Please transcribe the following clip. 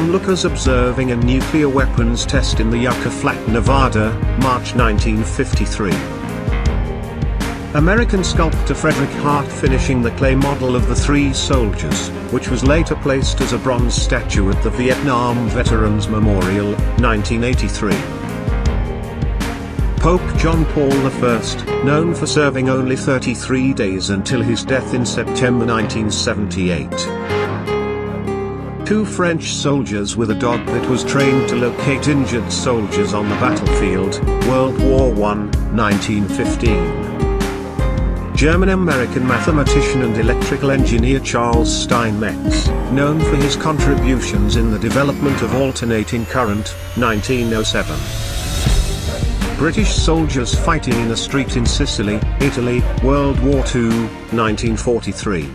onlookers observing a nuclear weapons test in the Yucca Flat, Nevada, March 1953. American sculptor Frederick Hart finishing the clay model of the three soldiers, which was later placed as a bronze statue at the Vietnam Veterans Memorial, 1983. Pope John Paul I, known for serving only 33 days until his death in September 1978. Two French soldiers with a dog that was trained to locate injured soldiers on the battlefield, World War I, 1915. German-American mathematician and electrical engineer Charles Steinmetz, known for his contributions in the development of alternating current, 1907. British soldiers fighting in a street in Sicily, Italy, World War II, 1943.